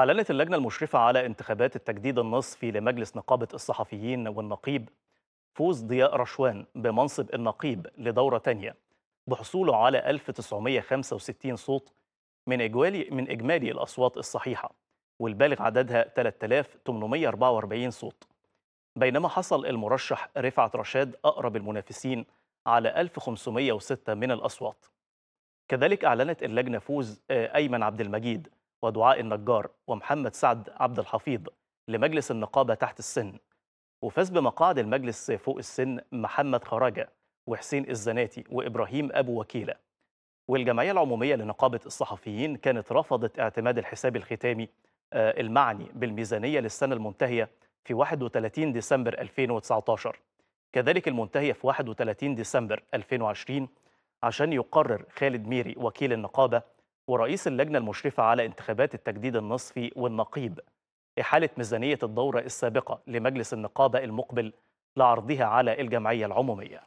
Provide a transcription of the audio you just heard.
أعلنت اللجنة المشرفة على انتخابات التجديد النصفي لمجلس نقابة الصحفيين والنقيب فوز ضياء رشوان بمنصب النقيب لدورة تانية بحصوله على 1965 صوت من إجمالي من إجمالي الأصوات الصحيحة والبالغ عددها 3844 صوت. بينما حصل المرشح رفعت رشاد أقرب المنافسين على 1506 من الأصوات. كذلك أعلنت اللجنة فوز آه، أيمن عبد المجيد ودعاء النجار ومحمد سعد عبد الحفيظ لمجلس النقابة تحت السن وفاز بمقاعد المجلس فوق السن محمد خراجة وحسين الزناتي وإبراهيم أبو وكيلة. والجمعية العمومية لنقابة الصحفيين كانت رفضت اعتماد الحساب الختامي آه، المعني بالميزانية للسنة المنتهية في 31 ديسمبر 2019 كذلك المنتهية في 31 ديسمبر 2020 عشان يقرر خالد ميري وكيل النقابة ورئيس اللجنة المشرفة على انتخابات التجديد النصفي والنقيب إحالة ميزانية الدورة السابقة لمجلس النقابة المقبل لعرضها على الجمعية العمومية.